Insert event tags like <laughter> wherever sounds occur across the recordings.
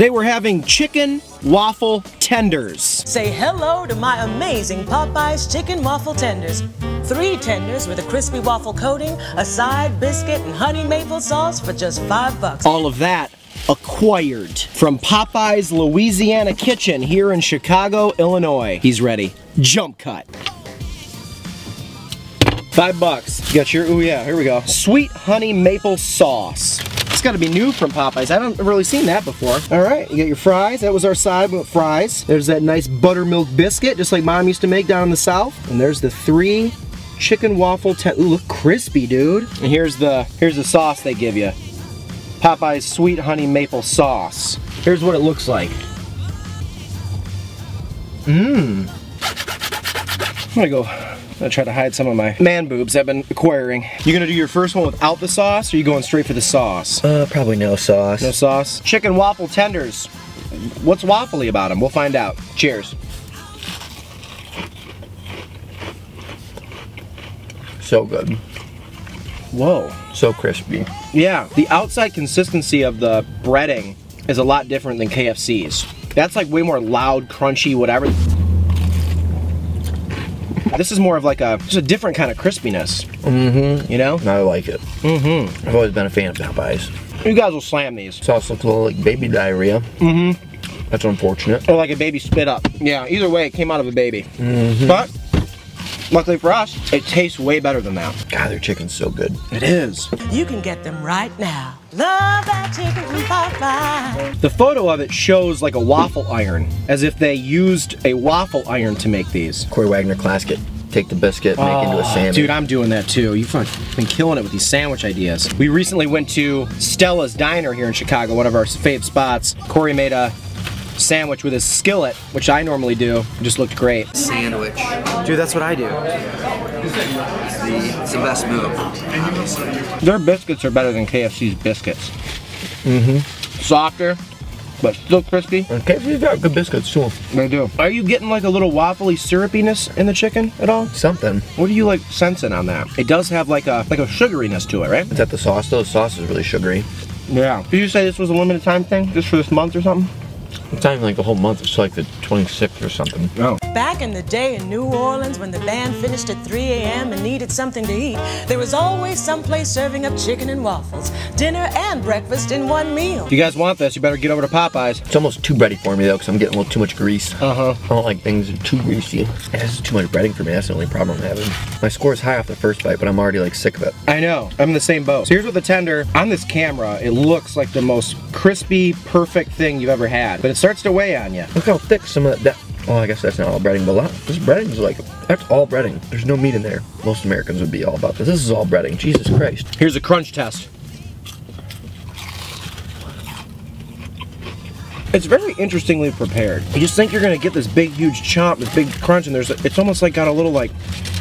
Today we're having chicken waffle tenders. Say hello to my amazing Popeyes chicken waffle tenders. Three tenders with a crispy waffle coating, a side biscuit, and honey maple sauce for just five bucks. All of that acquired from Popeye's Louisiana Kitchen here in Chicago, Illinois. He's ready. Jump cut. Five bucks. You got your, oh yeah, here we go. Sweet honey maple sauce. It's gotta be new from Popeyes. I haven't really seen that before. All right, you got your fries. That was our side with fries. There's that nice buttermilk biscuit, just like mom used to make down in the south. And there's the three chicken waffle, ooh, look crispy, dude. And here's the, here's the sauce they give you. Popeye's sweet honey maple sauce. Here's what it looks like. Mmm. I'm gonna go, gonna try to hide some of my man boobs I've been acquiring. You gonna do your first one without the sauce, or you going straight for the sauce? Uh, probably no sauce. No sauce? Chicken waffle tenders. What's waffly about them? We'll find out. Cheers. So good. Whoa. So crispy. Yeah, the outside consistency of the breading is a lot different than KFC's. That's like way more loud, crunchy, whatever. This is more of like a, just a different kind of crispiness. Mm-hmm. You know? I like it. Mm-hmm. I've always been a fan of Popeyes. You guys will slam these. Sauce looks a little like baby diarrhea. Mm-hmm. That's unfortunate. Or like a baby spit up. Yeah, either way, it came out of a baby. Mm-hmm. But, luckily for us, it tastes way better than that. God, their chicken's so good. It is. You can get them right now. Love that chicken from Popeyes. The photo of it shows like a waffle iron, as if they used a waffle iron to make these. Corey Wagner classic. Take the biscuit, make it into a Oh, sandwich. Dude, I'm doing that too. You've been killing it with these sandwich ideas. We recently went to Stella's Diner here in Chicago, one of our fave spots. Corey made a sandwich with his skillet, which I normally do. It just looked great. sandwich. Dude, that's what I do. It's the, it's the best move, obviously. Their biscuits are better than KFC's biscuits. Mm-hmm. Softer, but still crispy. Okay, we've got good biscuits too. They do. Are you getting like a little waffly syrupiness in the chicken at all? Something. What are you like sensing on that? It does have like a like a sugariness to it, right? Is that the sauce though? The sauce is really sugary. Yeah. Did you say this was a limited time thing, just for this month or something? It's not even like the whole month. It's like the 26th or something. No. Back in the day in New Orleans when the band finished at 3 a.m. and needed something to eat, there was always someplace serving up chicken and waffles, dinner and breakfast in one meal. If you guys want this, you better get over to Popeyes. It's almost too bready for me though, because I'm getting a little too much grease. Uh-huh. I don't like things that are too greasy. This is too much breading for me. That's the only problem I'm having. My score is high off the first bite, but I'm already like sick of it. I know. I'm in the same boat. So here's what the tender, on this camera, it looks like the most crispy, perfect thing you've ever had. But it starts to weigh on you. Look how thick some of that. Well, I guess that's not all breading, but a lot. This breading is like that's all breading. There's no meat in there. Most Americans would be all about this. This is all breading. Jesus Christ. Here's a crunch test. It's very interestingly prepared. You just think you're gonna get this big, huge chomp, this big crunch, and there's, it's almost like got a little like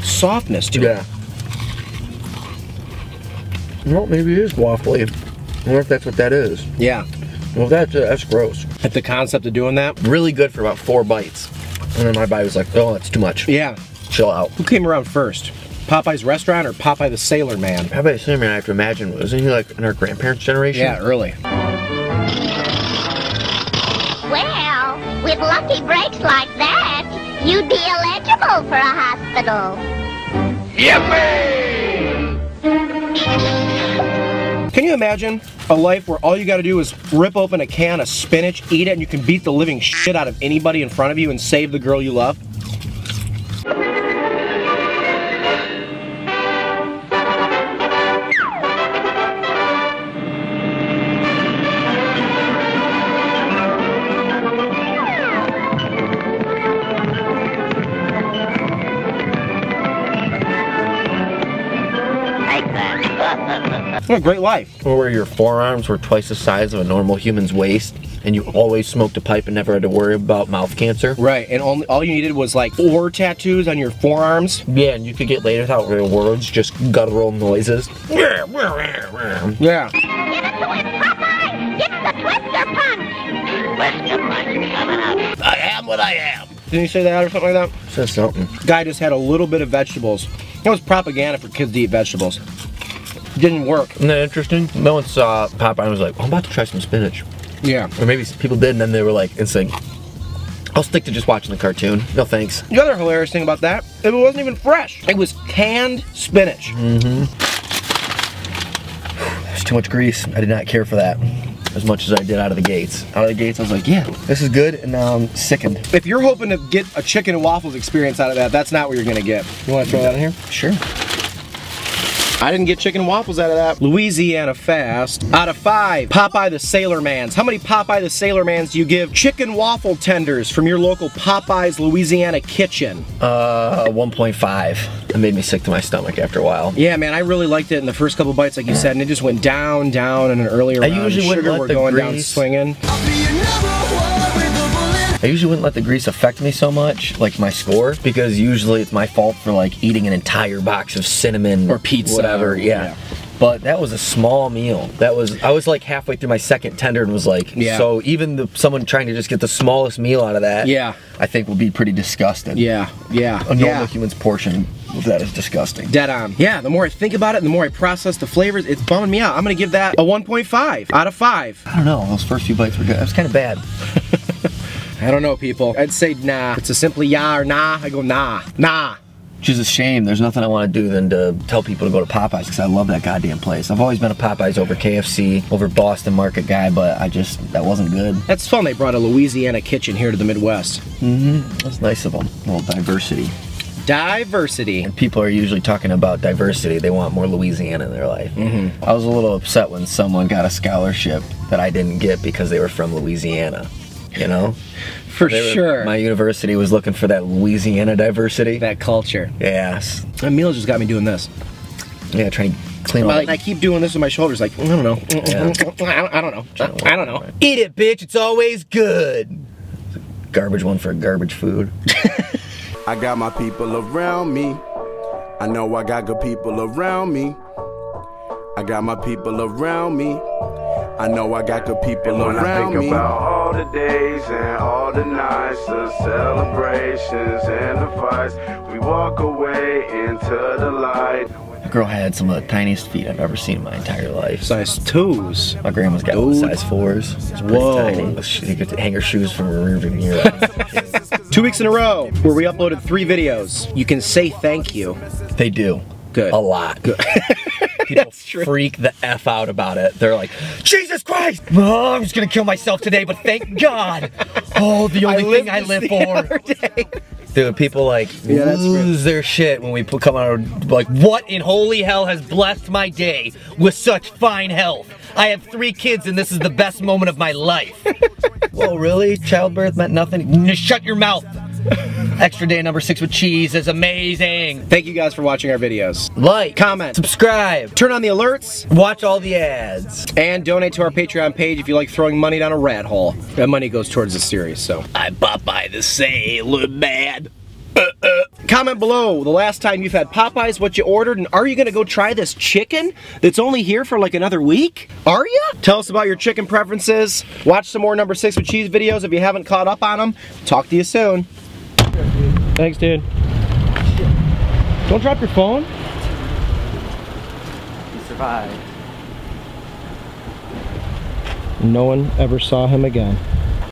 softness to Yeah. it. Yeah. Well, maybe it is waffly. I wonder if that's what that is. Yeah. Well, that's uh, that's gross. At the concept of doing that. Really good for about four bites, and then my body was like, "Oh, that's too much. Yeah. Chill out." Who came around first? Popeye's restaurant or Popeye the Sailor Man? How about Cinnamon? I have to imagine wasn't he like in our grandparents' generation? Yeah, early. Well, with lucky breaks like that, you'd be eligible for a hospital. Yippee! Can you imagine a life where all you gotta do is rip open a can of spinach, eat it, and you can beat the living shit out of anybody in front of you and save the girl you love? What a great life. Or where your forearms were twice the size of a normal human's waist, and you always smoked a pipe and never had to worry about mouth cancer. Right, and only all you needed was like four tattoos on your forearms. Yeah, and you could get laid without real words, just guttural noises. Yeah. Give it to him, Popeye! It's the Twister Punch! Twister Punch coming up. I am what I am. Didn't you say that or something like that? Says something. Guy just had a little bit of vegetables. That was propaganda for kids to eat vegetables. Didn't work. Isn't that interesting? No one saw Popeye and was like, "Oh, I'm about to try some spinach. Yeah. Or maybe people did, and then they were like, and saying, I'll stick to just watching the cartoon. No thanks. The other hilarious thing about that, it wasn't even fresh. It was canned spinach. Mm-hmm. <sighs> There's too much grease. I did not care for that as much as I did out of the gates. Out of the gates, I was like, yeah, this is good, and now I'm sickened. If you're hoping to get a chicken and waffles experience out of that, that's not what you're gonna get. You wanna throw that in here? Sure. I didn't get chicken and waffles out of that. Louisiana Fast. Out of five, Popeye the Sailor Mans. How many Popeye the Sailor Mans do you give chicken waffle tenders from your local Popeye's Louisiana kitchen? Uh, 1.5. It made me sick to my stomach after a while. Yeah, man, I really liked it in the first couple bites, like you said, and it just went down, down, in an earlier I round. usually wouldn't Sugar let were the going down grease- swinging. I usually wouldn't let the grease affect me so much, like my score, because usually it's my fault for like eating an entire box of cinnamon Or pizza, whatever. or- Yeah. yeah. But that was a small meal. That was I was like halfway through my second tender and was like, Yeah. so even the, someone trying to just get the smallest meal out of that, Yeah. I think will be pretty disgusting. Yeah, yeah, A normal yeah. human's portion of that is disgusting. Dead on. Yeah, the more I think about it, the more I process the flavors, it's bumming me out. I'm gonna give that a 1.5 out of 5. I don't know. Those first few bites were good. It was kind of bad. <laughs> I don't know, people. I'd say nah. It's a simply yeah or nah. I go nah. Nah. Which is a shame. There's nothing I want to do than to tell people to go to Popeyes because I love that goddamn place. I've always been a Popeyes over KFC, over Boston Market guy, but I just, that wasn't good. That's fun they brought a Louisiana kitchen here to the Midwest. Mm-hmm. That's nice of them. A little diversity. Diversity. And people are usually talking about diversity. They want more Louisiana in their life. Mm-hmm. I was a little upset when someone got a scholarship that I didn't get because they were from Louisiana. You know? For were- sure. My university was looking for that Louisiana diversity. that culture. Yes. That meal just got me doing this. Yeah, trying to clean all Like, I keep doing this with my shoulders, like, I don't know. I don't- <laughs> I don't know. I don't know. Eat it, bitch. It's always good. Garbage one for garbage food. <laughs> I got my people around me. I know I got good people around me. I got my people around me. I know I got good people When I around think me. About all the days and all the nights, the celebrations and the fights, we walk away into the light. The girl had some of the tiniest feet I've ever seen in my entire life. Size twos. My grandma's got one Dude. size fours. It's pretty Whoa. tiny. She could hang her shoes from her rearview mirror. <laughs> Two weeks in a row where we uploaded three videos. You can say thank you. they do. Good. A lot. Good. <laughs> <laughs> People true. freak the F out about it. They're like, Jesus Christ! Oh, I'm just gonna kill myself today, but thank God! Oh, the only lived thing I this live the for. other day. Dude, people like Yeah, lose their shit when we put, come out like, what in holy hell has blessed my day with such fine health? I have three kids and this is the best moment of my life. <laughs> Whoa, really? Childbirth meant nothing? N- Shut your mouth! Extra day number six with cheese is amazing. Thank you guys for watching our videos. Like, Comment. subscribe, Turn on the alerts watch all the ads. and donate to our Patreon page if you like throwing money down a rat hole. That money goes towards the series, so. I'm Popeye the Sailor Man. Uh-uh. Comment below the last time you've had Popeyes, what you ordered, and are you gonna go try this chicken that's only here for like another week? Are you? Tell us about your chicken preferences. Watch some more number six with cheese videos if you haven't caught up on them. Talk to you soon. Thanks, dude. Don't drop your phone. He survived. No one ever saw him again.